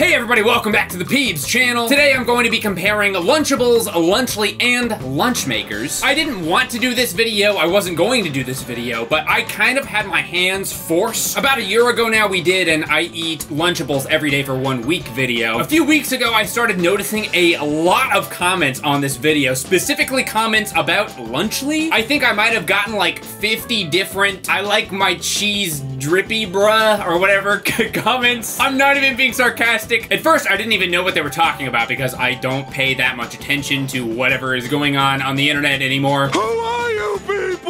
Hey everybody, welcome back to the Peebs channel. Today I'm going to be comparing Lunchables, Lunchly, and Lunchmakers. I didn't want to do this video, I wasn't going to do this video, but I kind of had my hands forced. About a year ago now we did an I eat Lunchables every day for one week video. A few weeks ago I started noticing a lot of comments on this video, specifically comments about Lunchly. I think I might have gotten like 50 different I like my cheese drippy bruh or whatever comments. I'm not even being sarcastic at first, I didn't even know what they were talking about because I don't pay that much attention to whatever is going on on the internet anymore. Who are you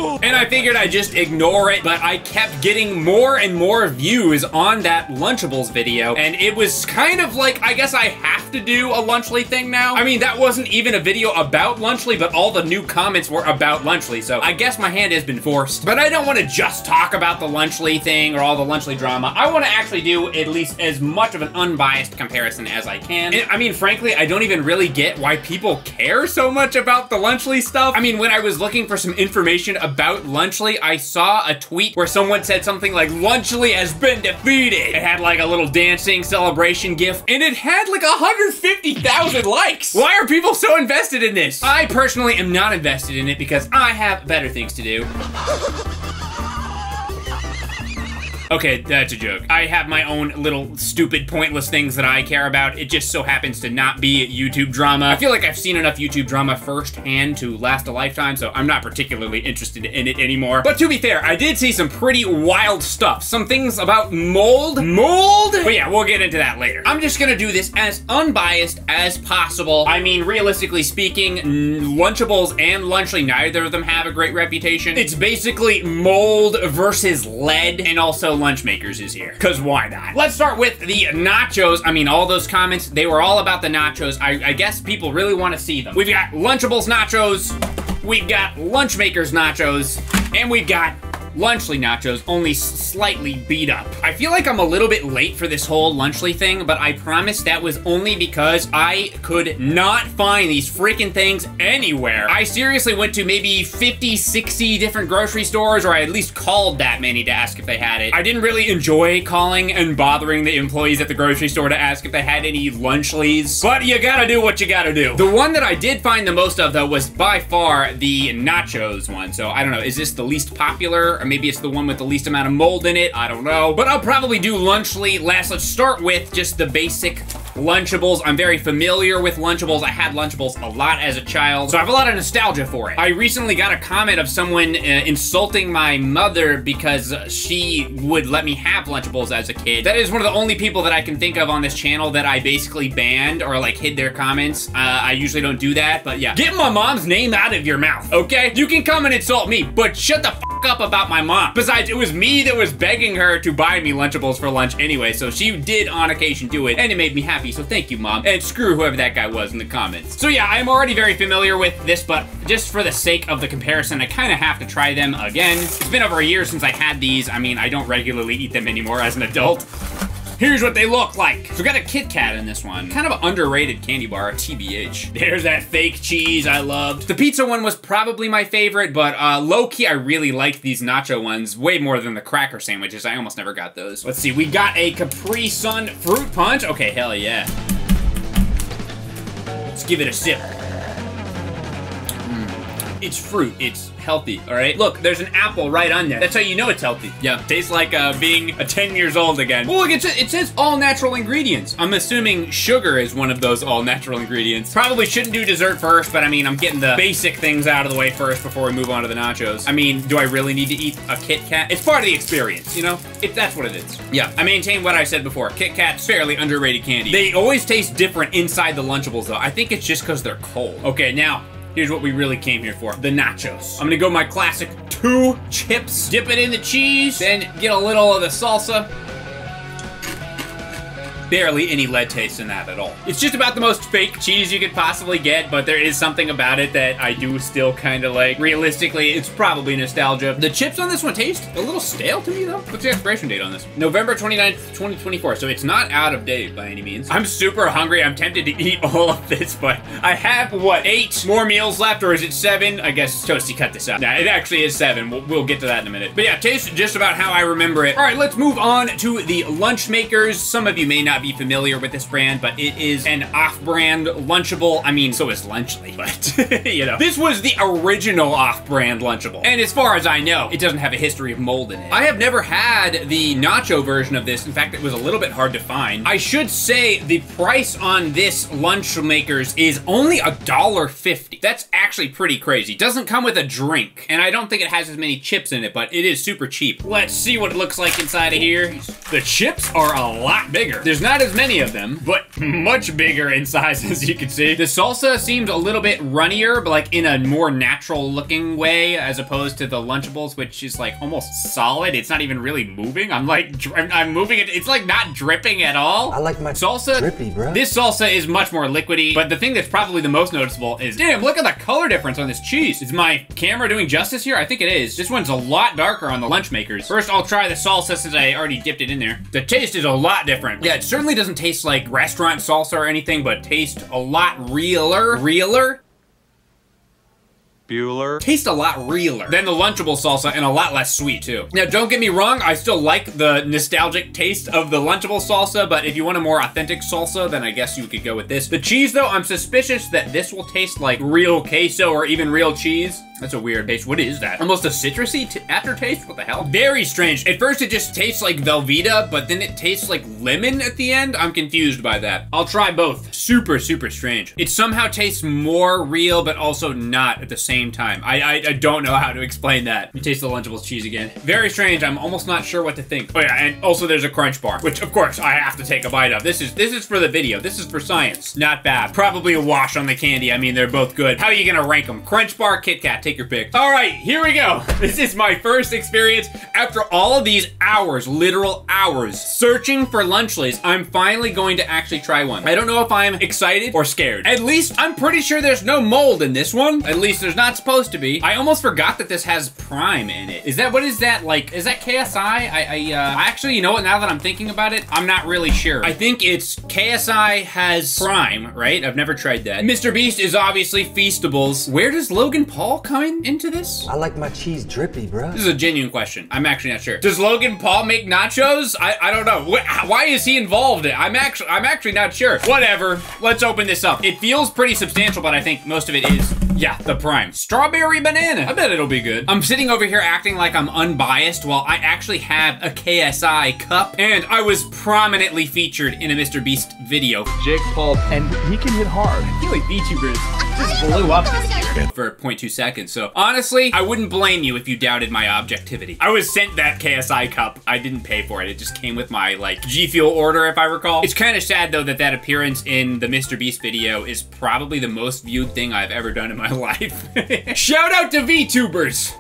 people? And I figured I'd just ignore it, but I kept getting more and more views on that Lunchables video, and it was kind of like, I guess I have to do a Lunchly thing now. I mean, that wasn't even a video about Lunchly, but all the new comments were about Lunchly, so I guess my hand has been forced. But I don't want to just talk about the Lunchly thing or all the Lunchly drama. I want to actually do at least as much of an unbiased comparison as I can. And, I mean, frankly, I don't even really get why people care so much about the Lunchly stuff. I mean, when I was looking for some information about Lunchly, I saw a tweet where someone said something like, Lunchly has been defeated. It had like a little dancing celebration gif, and it had like 150,000 likes. Why are people so invested in this? I personally am not invested in it because I have better things to do. Okay, that's a joke. I have my own little stupid, pointless things that I care about. It just so happens to not be YouTube drama. I feel like I've seen enough YouTube drama firsthand to last a lifetime, so I'm not particularly interested in it anymore. But to be fair, I did see some pretty wild stuff. Some things about mold. Mold? But yeah, we'll get into that later. I'm just gonna do this as unbiased as possible. I mean, realistically speaking, Lunchables and Lunchly, neither of them have a great reputation. It's basically mold versus lead, and also Lunchmakers is here. Because why not? Let's start with the nachos. I mean, all those comments, they were all about the nachos. I, I guess people really want to see them. We've got Lunchables nachos, we've got Lunchmakers nachos, and we've got Lunchly nachos, only slightly beat up. I feel like I'm a little bit late for this whole Lunchly thing, but I promise that was only because I could not find these freaking things anywhere. I seriously went to maybe 50, 60 different grocery stores, or I at least called that many to ask if they had it. I didn't really enjoy calling and bothering the employees at the grocery store to ask if they had any Lunchlys, but you gotta do what you gotta do. The one that I did find the most of, though, was by far the nachos one, so I don't know, is this the least popular? Or maybe it's the one with the least amount of mold in it, I don't know. But I'll probably do Lunchly last. Let's start with just the basic Lunchables. I'm very familiar with Lunchables. I had Lunchables a lot as a child, so I have a lot of nostalgia for it. I recently got a comment of someone uh, insulting my mother because she would let me have Lunchables as a kid. That is one of the only people that I can think of on this channel that I basically banned or like hid their comments. Uh, I usually don't do that, but yeah. Get my mom's name out of your mouth, okay? You can come and insult me, but shut the up about my mom. Besides, it was me that was begging her to buy me Lunchables for lunch anyway, so she did on occasion do it, and it made me happy, so thank you, mom. And screw whoever that guy was in the comments. So yeah, I'm already very familiar with this, but just for the sake of the comparison, I kind of have to try them again. It's been over a year since I had these. I mean, I don't regularly eat them anymore as an adult. Here's what they look like. So we got a Kit Kat in this one. Kind of an underrated candy bar, TBH. There's that fake cheese I loved. The pizza one was probably my favorite, but uh, low-key, I really liked these nacho ones way more than the cracker sandwiches. I almost never got those. Let's see, we got a Capri Sun fruit punch. Okay, hell yeah. Let's give it a sip. It's fruit. It's healthy, all right? Look, there's an apple right on there. That's how you know it's healthy. Yeah, tastes like uh, being a 10 years old again. Well, look, it says all natural ingredients. I'm assuming sugar is one of those all natural ingredients. Probably shouldn't do dessert first, but I mean, I'm getting the basic things out of the way first before we move on to the nachos. I mean, do I really need to eat a Kit Kat? It's part of the experience, you know? If that's what it is. Yeah, I maintain what I said before. Kit Kat's fairly underrated candy. They always taste different inside the Lunchables, though. I think it's just because they're cold. Okay, now, Here's what we really came here for. The nachos. I'm gonna go my classic two chips, dip it in the cheese, then get a little of the salsa, barely any lead taste in that at all. It's just about the most fake cheese you could possibly get, but there is something about it that I do still kind of like. Realistically, it's probably nostalgia. The chips on this one taste a little stale to me though. What's the expiration date on this? November 29th, 2024, so it's not out of date by any means. I'm super hungry. I'm tempted to eat all of this, but I have, what, eight more meals left, or is it seven? I guess Toasty cut this out. Nah, it actually is seven. We'll, we'll get to that in a minute. But yeah, tastes just about how I remember it. All right, let's move on to the lunch makers. Some of you may not be familiar with this brand, but it is an off-brand Lunchable. I mean, so is Lunchly, but, you know. This was the original off-brand Lunchable. And as far as I know, it doesn't have a history of mold in it. I have never had the nacho version of this. In fact, it was a little bit hard to find. I should say the price on this lunch makers is only a dollar fifty. That's actually pretty crazy. Doesn't come with a drink, and I don't think it has as many chips in it, but it is super cheap. Let's see what it looks like inside of here. The chips are a lot bigger. There's not as many of them, but much bigger in size as you can see. The salsa seems a little bit runnier, but like in a more natural looking way as opposed to the Lunchables, which is like almost solid. It's not even really moving. I'm like, I'm moving it. It's like not dripping at all. I like my salsa. Drippy, bro. This salsa is much more liquidy, but the thing that's probably the most noticeable is, damn, look at the color difference on this cheese. Is my camera doing justice here? I think it is. This one's a lot darker on the lunch makers. First, I'll try the salsa since I already dipped it in there. The taste is a lot different. Yeah, it certainly doesn't taste like restaurant salsa or anything, but tastes a lot realer. Realer? Bueller. Taste a lot realer than the Lunchable salsa and a lot less sweet too. Now, don't get me wrong, I still like the nostalgic taste of the Lunchable salsa, but if you want a more authentic salsa, then I guess you could go with this. The cheese though, I'm suspicious that this will taste like real queso or even real cheese. That's a weird taste. What is that? Almost a citrusy aftertaste? What the hell? Very strange. At first it just tastes like Velveeta, but then it tastes like lemon at the end. I'm confused by that. I'll try both. Super, super strange. It somehow tastes more real, but also not at the same time. I, I, I don't know how to explain that. Let me taste the Lunchables cheese again. Very strange. I'm almost not sure what to think. Oh yeah, and also there's a crunch bar, which of course I have to take a bite of. This is this is for the video. This is for science. Not bad. Probably a wash on the candy. I mean, they're both good. How are you gonna rank them? Crunch bar, Kit Kat, take your pick. All right, here we go. This is my first experience after all of these hours, literal hours, searching for Lunchlys. I'm finally going to actually try one. I don't know if I'm excited or scared. At least I'm pretty sure there's no mold in this one. At least there's not supposed to be. I almost forgot that this has Prime in it. Is that, what is that like? Is that KSI? I, I, uh, actually, you know what, now that I'm thinking about it, I'm not really sure. I think it's KSI has Prime, right? I've never tried that. Mr. Beast is obviously Feastables. Where does Logan Paul come in into this? I like my cheese drippy, bro. This is a genuine question. I'm actually not sure. Does Logan Paul make nachos? I, I don't know. why is he involved it? I'm actually I'm actually not sure. Whatever. Let's open this up. It feels pretty substantial, but I think most of it is yeah, the prime. Strawberry banana. I bet it'll be good. I'm sitting over here acting like I'm unbiased while I actually have a KSI cup and I was prominently featured in a Mr. Beast video. Jake Paul, and he can hit hard. I feel like VTubers just blew up for 0.2 seconds. So honestly, I wouldn't blame you if you doubted my objectivity. I was sent that KSI cup. I didn't pay for it. It just came with my like G Fuel order, if I recall. It's kind of sad though that that appearance in the Mr. Beast video is probably the most viewed thing I've ever done in my life. Shout out to VTubers!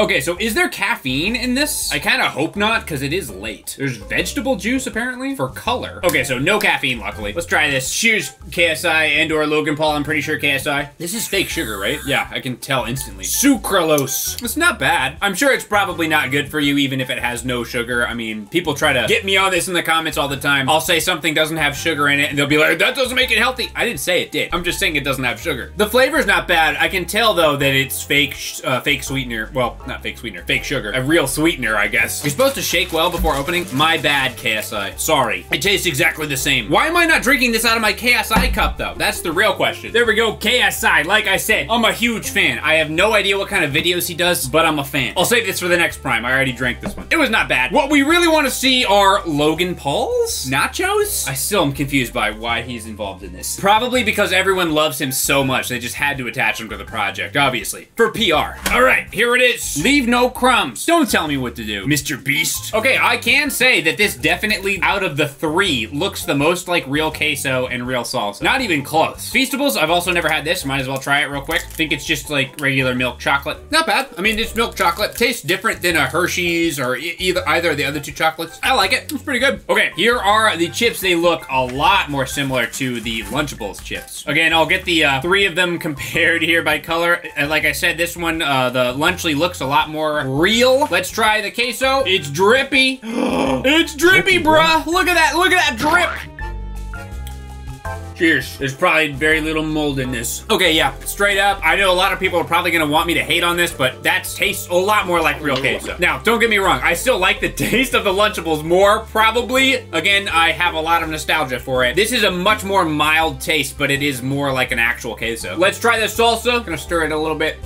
Okay, so is there caffeine in this? I kind of hope not, because it is late. There's vegetable juice, apparently, for color. Okay, so no caffeine, luckily. Let's try this. Cheers, KSI and or Logan Paul. I'm pretty sure KSI. This is fake sugar, right? Yeah, I can tell instantly. Sucralose. It's not bad. I'm sure it's probably not good for you, even if it has no sugar. I mean, people try to get me on this in the comments all the time. I'll say something doesn't have sugar in it, and they'll be like, that doesn't make it healthy. I didn't say it did. I'm just saying it doesn't have sugar. The flavor's not bad. I can tell, though, that it's fake, uh, fake sweetener. Well, not fake sweetener, fake sugar. A real sweetener, I guess. You're supposed to shake well before opening. My bad, KSI. Sorry. It tastes exactly the same. Why am I not drinking this out of my KSI cup, though? That's the real question. There we go, KSI. Like I said, I'm a huge fan. I have no idea what kind of videos he does, but I'm a fan. I'll save this for the next Prime. I already drank this one. It was not bad. What we really want to see are Logan Paul's nachos? I still am confused by why he's involved in this. Probably because everyone loves him so much, they just had to attach him to the project, obviously. For PR. All right, here it is. Leave no crumbs. Don't tell me what to do, Mr. Beast. Okay, I can say that this definitely, out of the three, looks the most like real queso and real salsa. Not even close. Feastables, I've also never had this. Might as well try it real quick. think it's just like regular milk chocolate. Not bad. I mean, it's milk chocolate. Tastes different than a Hershey's or e either either of the other two chocolates. I like it. It's pretty good. Okay, here are the chips. They look a lot more similar to the Lunchables chips. Again, I'll get the uh, three of them compared here by color. And like I said, this one, uh, the Lunchly looks a lot more real. Let's try the queso. It's drippy. it's drippy, bruh. Look at that. Look at that drip. Cheers. There's probably very little mold in this. Okay, yeah, straight up. I know a lot of people are probably gonna want me to hate on this, but that tastes a lot more like real queso. Now, don't get me wrong. I still like the taste of the Lunchables more, probably. Again, I have a lot of nostalgia for it. This is a much more mild taste, but it is more like an actual queso. Let's try the salsa. Gonna stir it a little bit.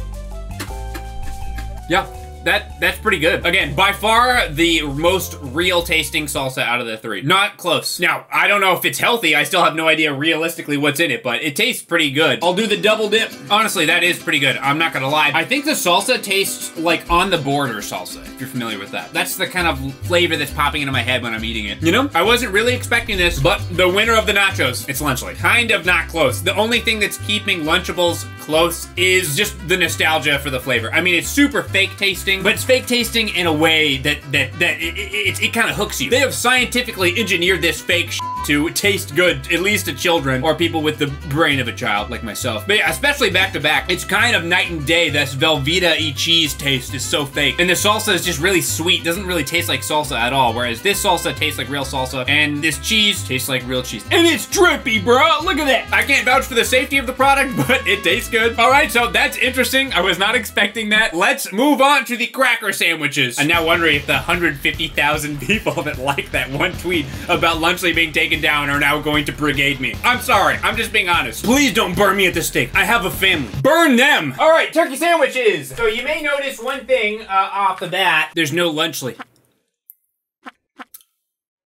Yeah, that that's pretty good. Again, by far the most real tasting salsa out of the three. Not close. Now, I don't know if it's healthy. I still have no idea realistically what's in it, but it tastes pretty good. I'll do the double dip. Honestly, that is pretty good. I'm not gonna lie. I think the salsa tastes like on the border salsa, if you're familiar with that. That's the kind of flavor that's popping into my head when I'm eating it. You know, I wasn't really expecting this, but the winner of the nachos, it's Lunchly. Kind of not close. The only thing that's keeping Lunchables close is just the nostalgia for the flavor. I mean, it's super fake tasting, but it's fake tasting in a way that that that it, it, it kind of hooks you. They have scientifically engineered this fake to taste good, at least to children or people with the brain of a child like myself. But yeah, especially back to back, it's kind of night and day. This Velveeta e cheese taste is so fake. And the salsa is just really sweet, doesn't really taste like salsa at all, whereas this salsa tastes like real salsa, and this cheese tastes like real cheese. And it's drippy, bro! Look at that! I can't vouch for the safety of the product, but it tastes good. All right, so that's interesting. I was not expecting that. Let's move on to the cracker sandwiches. I'm now wondering if the 150,000 people that like that one tweet about Lunchly being taken down are now going to brigade me. I'm sorry, I'm just being honest. Please don't burn me at the stake. I have a family. Burn them! All right, turkey sandwiches. So you may notice one thing uh, off the bat. There's no Lunchly.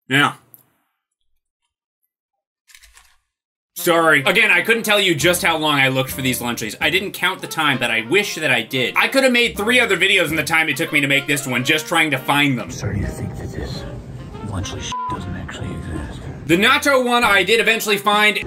Yeah. Sorry. Again, I couldn't tell you just how long I looked for these lunches. I didn't count the time, but I wish that I did. I could have made three other videos in the time it took me to make this one, just trying to find them. Starting to think that this Lunchly shit doesn't actually exist. The nacho one I did eventually find,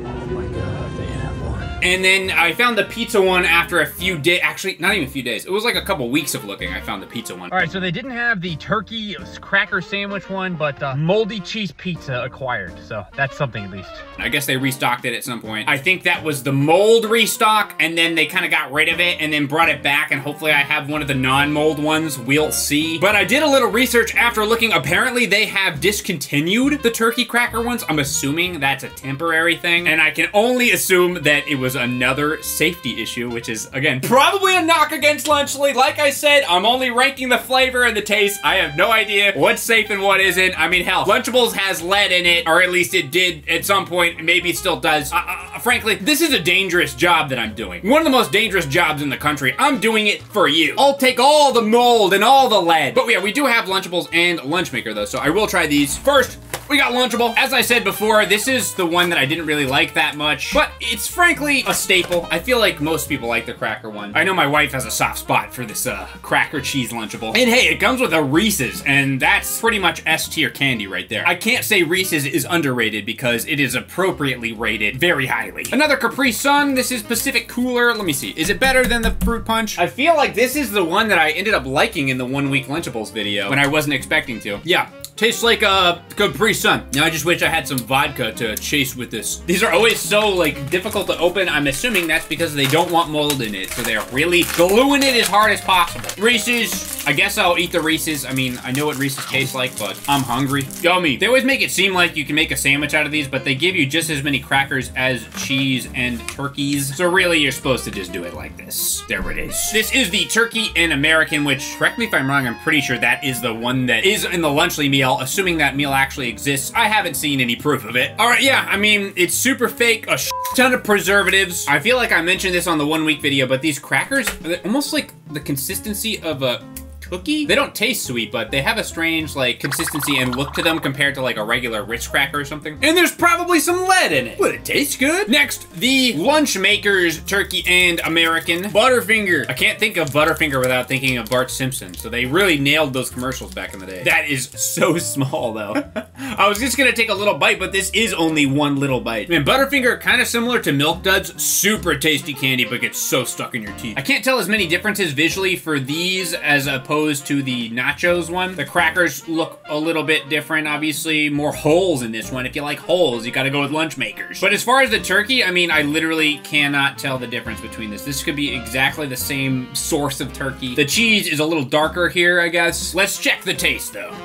and then I found the pizza one after a few days. Actually, not even a few days. It was like a couple weeks of looking. I found the pizza one. All right, so they didn't have the turkey cracker sandwich one, but uh, moldy cheese pizza acquired. So that's something at least. I guess they restocked it at some point. I think that was the mold restock, and then they kind of got rid of it and then brought it back, and hopefully I have one of the non-mold ones. We'll see. But I did a little research after looking. Apparently, they have discontinued the turkey cracker ones. I'm assuming that's a temporary thing, and I can only assume that it was another safety issue, which is, again, probably a knock against Lunchly. Like I said, I'm only ranking the flavor and the taste. I have no idea what's safe and what isn't. I mean, hell, Lunchables has lead in it, or at least it did at some point. Maybe still does. Uh, uh, frankly, this is a dangerous job that I'm doing. One of the most dangerous jobs in the country. I'm doing it for you. I'll take all the mold and all the lead. But yeah, we do have Lunchables and Lunchmaker though, so I will try these. First, we got Lunchable. As I said before, this is the one that I didn't really like that much, but it's frankly a staple. I feel like most people like the cracker one. I know my wife has a soft spot for this uh, cracker cheese Lunchable. And hey, it comes with a Reese's, and that's pretty much S tier candy right there. I can't say Reese's is underrated because it is appropriately rated very highly. Another Capri Sun. This is Pacific Cooler. Let me see. Is it better than the Fruit Punch? I feel like this is the one that I ended up liking in the one week Lunchables video when I wasn't expecting to. Yeah, Tastes like a Capri Sun. Now I just wish I had some vodka to chase with this. These are always so like difficult to open. I'm assuming that's because they don't want mold in it. So they're really gluing it as hard as possible. Reese's, I guess I'll eat the Reese's. I mean, I know what Reese's tastes like, but I'm hungry. Yummy. They always make it seem like you can make a sandwich out of these, but they give you just as many crackers as cheese and turkeys. So really you're supposed to just do it like this. There it is. This is the turkey and American, which correct me if I'm wrong, I'm pretty sure that is the one that is in the Lunchly meal meal, assuming that meal actually exists. I haven't seen any proof of it. All right, yeah, I mean, it's super fake, a ton of preservatives. I feel like I mentioned this on the one week video, but these crackers, are almost like the consistency of a cookie. They don't taste sweet, but they have a strange like consistency and look to them compared to like a regular Ritz cracker or something. And there's probably some lead in it, but it tastes good. Next, the Lunch Makers Turkey and American Butterfinger. I can't think of Butterfinger without thinking of Bart Simpson, so they really nailed those commercials back in the day. That is so small though. I was just gonna take a little bite, but this is only one little bite. Man, Butterfinger, kind of similar to Milk Duds, super tasty candy, but gets so stuck in your teeth. I can't tell as many differences visually for these as opposed to the nachos one. The crackers look a little bit different, obviously. More holes in this one. If you like holes, you gotta go with lunch makers. But as far as the turkey, I mean, I literally cannot tell the difference between this. This could be exactly the same source of turkey. The cheese is a little darker here, I guess. Let's check the taste, though.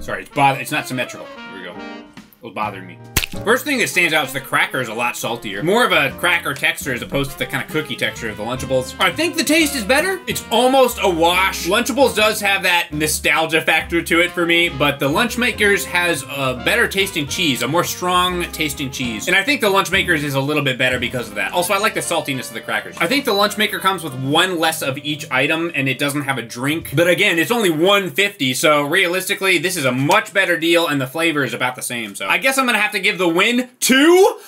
Sorry, it's bother. It's not symmetrical. Here we go. It was bothering me. First thing that stands out is the cracker is a lot saltier. More of a cracker texture as opposed to the kind of cookie texture of the Lunchables. I think the taste is better. It's almost a wash. Lunchables does have that nostalgia factor to it for me, but the Lunchmakers has a better tasting cheese, a more strong tasting cheese. And I think the Lunchmakers is a little bit better because of that. Also, I like the saltiness of the crackers. I think the Lunchmaker comes with one less of each item and it doesn't have a drink. But again, it's only 150, so realistically, this is a much better deal and the flavor is about the same. So I guess I'm gonna have to give the win to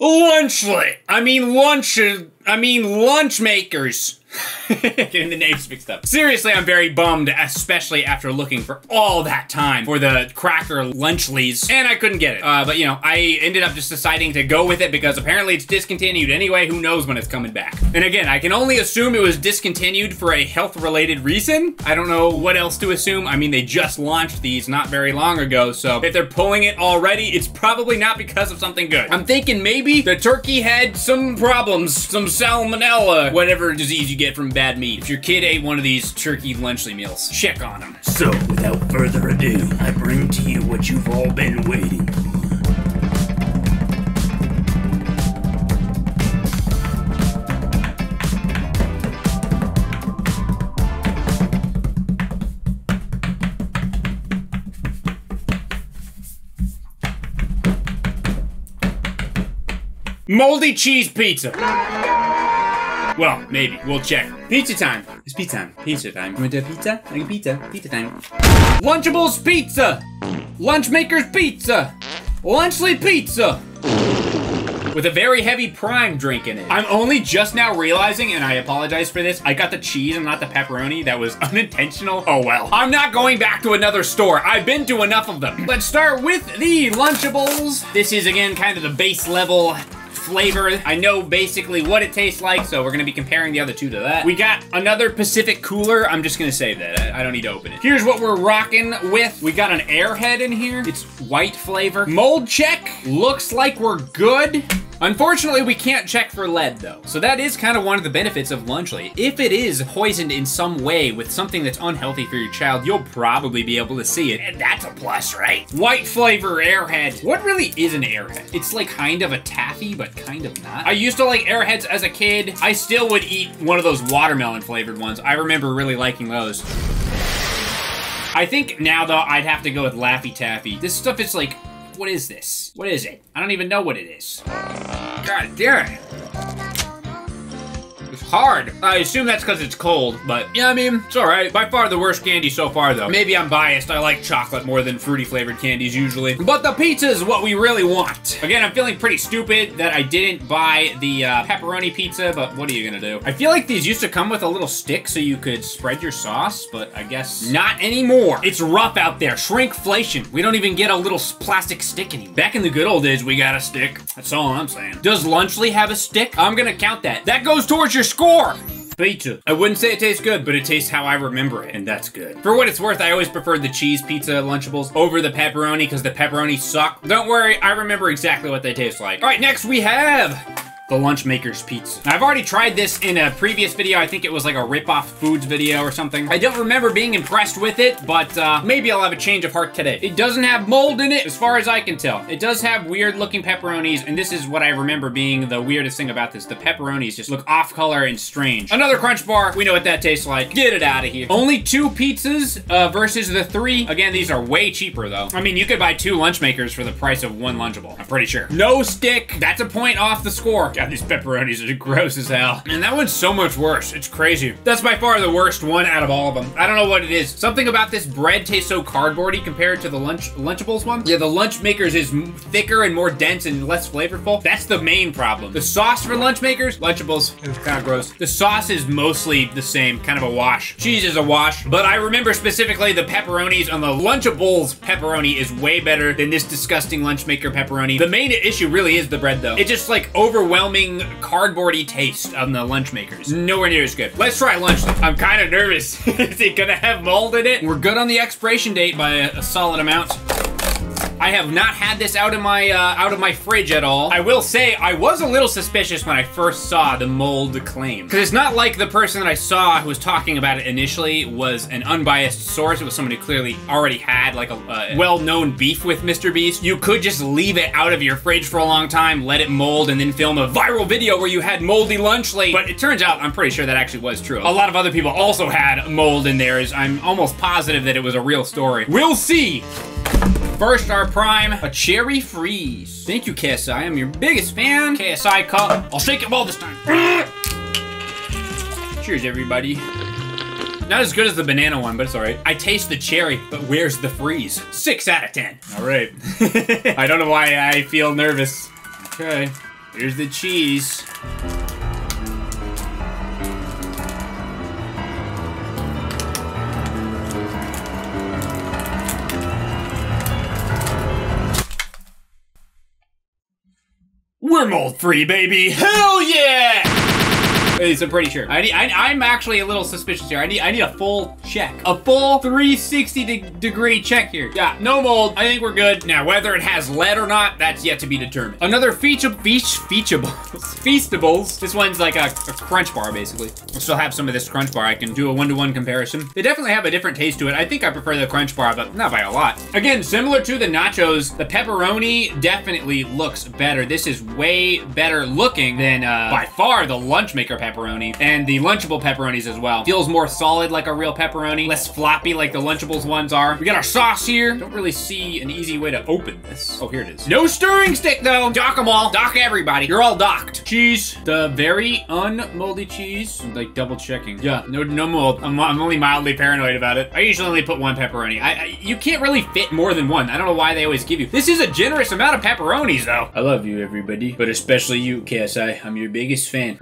Lunchly. I mean lunch. I mean lunch makers. Getting the names mixed up. Seriously, I'm very bummed, especially after looking for all that time for the cracker lunchlies, and I couldn't get it. Uh, but you know, I ended up just deciding to go with it because apparently it's discontinued anyway. Who knows when it's coming back? And again, I can only assume it was discontinued for a health-related reason. I don't know what else to assume. I mean, they just launched these not very long ago, so if they're pulling it already, it's probably not because of something good. I'm thinking maybe the turkey had some problems, some salmonella, whatever disease you get from bad meat. If your kid ate one of these turkey lunchly meals, check on him. So, without further ado, I bring to you what you've all been waiting for. Moldy cheese pizza. Well, maybe. We'll check. Pizza time. It's pizza time. Pizza time. You want a pizza? Like a pizza. Pizza time. Lunchables pizza. Lunchmakers pizza. Lunchly pizza. With a very heavy prime drink in it. I'm only just now realizing, and I apologize for this, I got the cheese and not the pepperoni. That was unintentional. Oh well. I'm not going back to another store. I've been to enough of them. Let's start with the Lunchables. This is, again, kind of the base level flavor. I know basically what it tastes like, so we're gonna be comparing the other two to that. We got another Pacific cooler. I'm just gonna save that. I, I don't need to open it. Here's what we're rocking with. We got an airhead in here. It's white flavor. Mold check. Looks like we're good. Unfortunately, we can't check for lead though. So that is kind of one of the benefits of Lunchly. If it is poisoned in some way with something that's unhealthy for your child, you'll probably be able to see it. And that's a plus, right? White flavor airhead. What really is an airhead? It's like kind of a taffy, but kind of not. I used to like airheads as a kid. I still would eat one of those watermelon flavored ones. I remember really liking those. I think now though, I'd have to go with Laffy Taffy. This stuff is like what is this? What is it? I don't even know what it is. God damn it. It's hard. I assume that's because it's cold, but yeah, I mean, it's alright. By far the worst candy so far, though. Maybe I'm biased. I like chocolate more than fruity flavored candies usually. But the pizza is what we really want. Again, I'm feeling pretty stupid that I didn't buy the uh, pepperoni pizza, but what are you gonna do? I feel like these used to come with a little stick so you could spread your sauce, but I guess not anymore. It's rough out there. Shrinkflation. We don't even get a little plastic stick anymore. Back in the good old days, we got a stick. That's all I'm saying. Does Lunchly have a stick? I'm gonna count that. That goes towards your score. Pizza. I wouldn't say it tastes good, but it tastes how I remember it, and that's good. For what it's worth, I always preferred the cheese pizza Lunchables over the pepperoni because the pepperoni suck. Don't worry, I remember exactly what they taste like. All right, next we have the Lunchmaker's Pizza. I've already tried this in a previous video. I think it was like a rip-off foods video or something. I don't remember being impressed with it, but uh, maybe I'll have a change of heart today. It doesn't have mold in it, as far as I can tell. It does have weird-looking pepperonis, and this is what I remember being the weirdest thing about this. The pepperonis just look off-color and strange. Another Crunch Bar. We know what that tastes like. Get it out of here. Only two pizzas uh, versus the three. Again, these are way cheaper, though. I mean, you could buy two Lunchmakers for the price of one Lunchable. I'm pretty sure. No stick. That's a point off the score. God, these pepperonis are gross as hell. And that one's so much worse. It's crazy. That's by far the worst one out of all of them. I don't know what it is. Something about this bread tastes so cardboardy compared to the lunch Lunchables one. Yeah, the Lunch Makers is thicker and more dense and less flavorful. That's the main problem. The sauce for Lunch Makers, Lunchables, it was kind of gross. The sauce is mostly the same, kind of a wash. Cheese is a wash, but I remember specifically the pepperonis on the Lunchables pepperoni is way better than this disgusting Lunch Maker pepperoni. The main issue really is the bread though. It just like cardboardy taste on the lunch makers. Nowhere near as good. Let's try lunch. I'm kind of nervous. is it gonna have mold in it? We're good on the expiration date by a, a solid amount. I have not had this out of my uh, out of my fridge at all. I will say I was a little suspicious when I first saw the mold claim because it's not like the person that I saw who was talking about it initially was an unbiased source. It was somebody who clearly already had like a, a well-known beef with Mr. Beast. You could just leave it out of your fridge for a long time, let it mold, and then film a viral video where you had moldy Lunchly. But it turns out I'm pretty sure that actually was true. A lot of other people also had mold in theirs. I'm almost positive that it was a real story. We'll see. First, our prime, a cherry freeze. Thank you, KSI. I'm your biggest fan. KSI cup. I'll shake it well this time. Cheers, everybody. Not as good as the banana one, but it's all right. I taste the cherry, but where's the freeze? Six out of 10. All right. I don't know why I feel nervous. Okay, here's the cheese. We're mold free, baby. Hell yeah! I'm pretty sure. I need, I, am actually a little suspicious here. I need, I need a full check. A full 360 de degree check here. Yeah, no mold. I think we're good. Now, whether it has lead or not, that's yet to be determined. Another feature, feachables, feastables. This one's like a, a, crunch bar, basically. I still have some of this crunch bar. I can do a one-to-one -one comparison. They definitely have a different taste to it. I think I prefer the crunch bar, but not by a lot. Again, similar to the nachos, the pepperoni definitely looks better. This is way better looking than uh, by far the Lunchmaker pepperoni and the Lunchable pepperonis as well. Feels more solid like a real pepperoni, less floppy like the Lunchables ones are. We got our sauce here. Don't really see an easy way to open this. Oh, here it is. No stirring stick though. Dock them all. Dock everybody. You're all docked. Cheese. The very unmoldy cheese. I'm like double checking. Yeah, no, no mold. I'm, I'm only mildly paranoid about it. I usually only put one pepperoni. I, I, you can't really fit more than one. I don't know why they always give you. This is a generous amount of pepperonis though. I love you everybody, but especially you, KSI. I'm your biggest fan.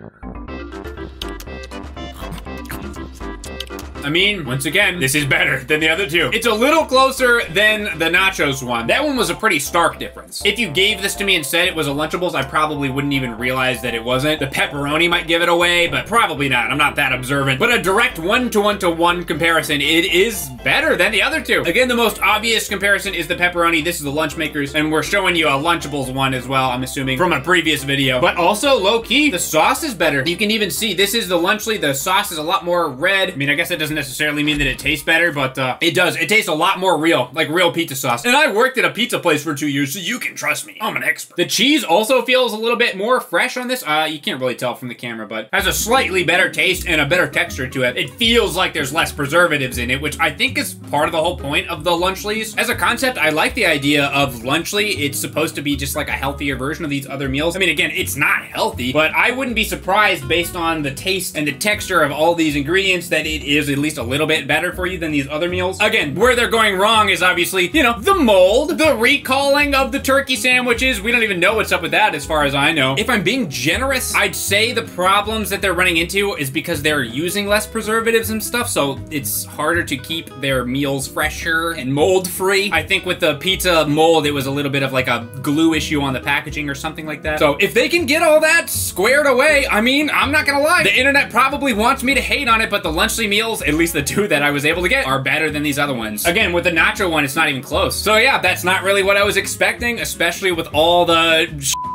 I mean, once again, this is better than the other two. It's a little closer than the nachos one. That one was a pretty stark difference. If you gave this to me and said it was a Lunchables, I probably wouldn't even realize that it wasn't. The pepperoni might give it away, but probably not. I'm not that observant. But a direct one-to-one-to-one -one comparison, it is better than the other two. Again, the most obvious comparison is the pepperoni. This is the Lunchmakers, and we're showing you a Lunchables one as well, I'm assuming, from a previous video. But also, low-key, the sauce is better. You can even see, this is the Lunchly. The sauce is a lot more red. I mean, I guess it doesn't doesn't necessarily mean that it tastes better, but uh, it does. It tastes a lot more real, like real pizza sauce. And I worked at a pizza place for two years, so you can trust me. I'm an expert. The cheese also feels a little bit more fresh on this. Uh, you can't really tell from the camera, but has a slightly better taste and a better texture to it. It feels like there's less preservatives in it, which I think is part of the whole point of the Lunchlies. As a concept, I like the idea of Lunchly. It's supposed to be just like a healthier version of these other meals. I mean, again, it's not healthy, but I wouldn't be surprised based on the taste and the texture of all these ingredients that it is at least a little bit better for you than these other meals. Again, where they're going wrong is obviously, you know, the mold, the recalling of the turkey sandwiches. We don't even know what's up with that as far as I know. If I'm being generous, I'd say the problems that they're running into is because they're using less preservatives and stuff, so it's harder to keep their meals fresher and mold free. I think with the pizza mold, it was a little bit of like a glue issue on the packaging or something like that. So if they can get all that squared away, I mean, I'm not gonna lie, the internet probably wants me to hate on it, but the Lunchly meals, at least the two that I was able to get, are better than these other ones. Again, with the nacho one, it's not even close. So yeah, that's not really what I was expecting, especially with all the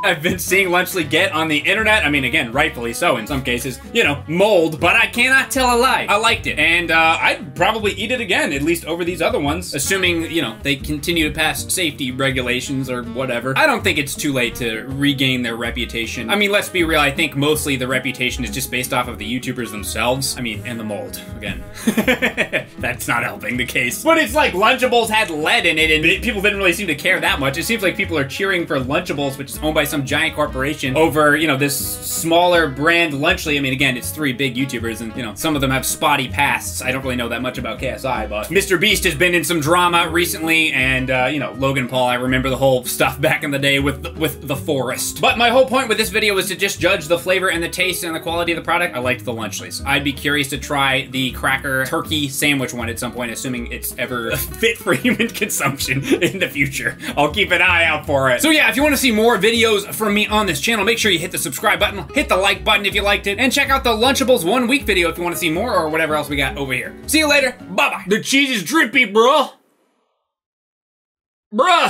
I've been seeing Lunchly get on the internet. I mean, again, rightfully so in some cases. You know, mold, but I cannot tell a lie. I liked it, and uh, I'd probably eat it again, at least over these other ones, assuming, you know, they continue to pass safety regulations or whatever. I don't think it's too late to regain their reputation. I mean, let's be real, I think mostly the reputation is just based off of the YouTubers themselves. I mean, and the mold, again. That's not helping the case. But it's like Lunchables had lead in it, and people didn't really seem to care that much. It seems like people are cheering for Lunchables, which is owned by some giant corporation, over, you know, this smaller brand Lunchly. I mean, again, it's three big YouTubers, and, you know, some of them have spotty pasts. I don't really know that much about KSI, but Mr. Beast has been in some drama recently, and, uh, you know, Logan Paul, I remember the whole stuff back in the day with the, with the forest. But my whole point with this video was to just judge the flavor and the taste and the quality of the product. I liked the Lunchlys. I'd be curious to try the cracker turkey sandwich one at some point, assuming it's ever fit for human consumption in the future. I'll keep an eye out for it. So yeah, if you want to see more videos from me on this channel, make sure you hit the subscribe button, hit the like button if you liked it, and check out the Lunchables one week video if you want to see more or whatever else we got over here. See you later. Bye-bye. The cheese is drippy, bro. Bruh.